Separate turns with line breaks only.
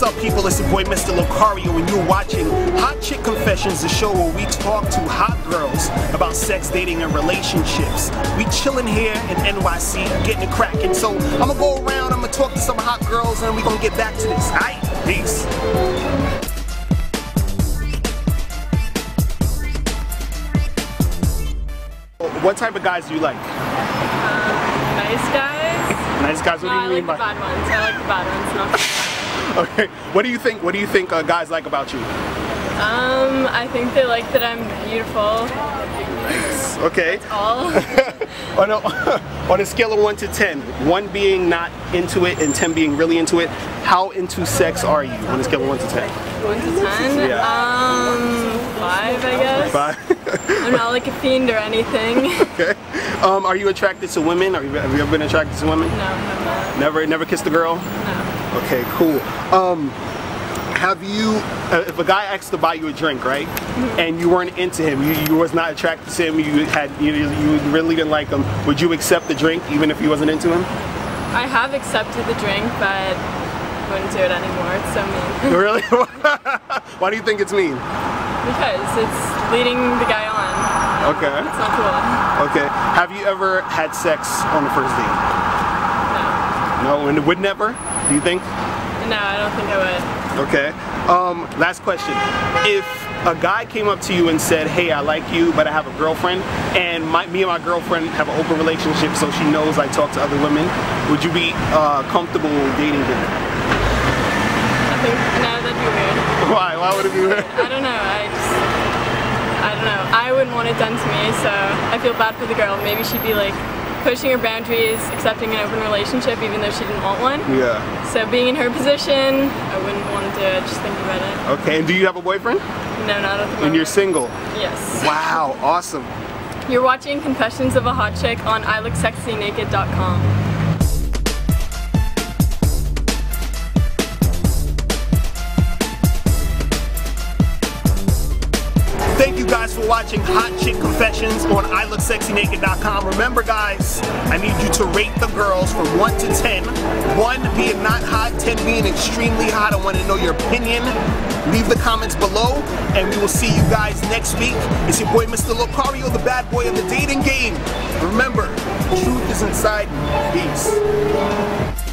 your boy Mr. Locario and you're watching Hot Chick Confessions, the show where we talk to hot girls about sex, dating, and relationships. We chilling here in NYC, getting it cracking. So I'm gonna go around, I'm gonna talk to some hot girls, and we gonna get back to this. Alright? Peace. What type of guys do you like?
Uh, nice guys.
Nice guys. What
No,
do
I
mean
like the
by?
bad ones. I like the bad ones.
Okay. What do you think? What do you think uh, guys like about you?
Um, I think they like that I'm beautiful.
Okay.
All.
on, a, on a scale of one to ten, one being not into it and ten being really into it, how into sex are you on a scale of one to ten?
One to ten.
Yeah.
Um, five, I guess.
Five.
I'm not like a fiend or anything.
okay. Um, are you attracted to women? Are you, have you ever been attracted to women?
No, I'm not.
Never, never kissed a girl.
No.
Okay, cool. Um, have you, uh, if a guy asked to buy you a drink, right, and you weren't into him, you, you was not attracted to him, you had, you, you really didn't like him, would you accept the drink even if you wasn't into him?
I have accepted the drink, but wouldn't do it anymore. It's so mean.
Really? Why do you think it's mean?
because it's leading the guy on.
Okay.
It's not cool.
Okay. Have you ever had sex on the first date?
No.
No, and would never? Do you think?
No, I don't think I would.
Okay. Um, last question. If a guy came up to you and said, "Hey, I like you, but I have a girlfriend, and my, me and my girlfriend have an open relationship, so she knows I talk to other women," would you be uh, comfortable dating him?
I think no, that'd be weird.
Why? Why would it be weird?
I don't know. I just, I don't know. I wouldn't want it done to me, so I feel bad for the girl. Maybe she'd be like pushing her boundaries, accepting an open relationship, even though she didn't want one.
Yeah.
So being in her position, I wouldn't want to do it. Just thinking about it.
Okay. And do you have a boyfriend?
No, not at the moment.
And you're single.
Yes.
Wow. Awesome.
You're watching Confessions of a Hot Chick on ilookseXynaked.com.
watching Hot Chick Confessions on iLookSexyNaked.com. Remember guys, I need you to rate the girls from 1 to 10. 1 being not hot, 10 being extremely hot. I want to know your opinion. Leave the comments below, and we will see you guys next week. It's your boy Mr. Locario, the bad boy of the dating game. Remember, truth is inside. Peace.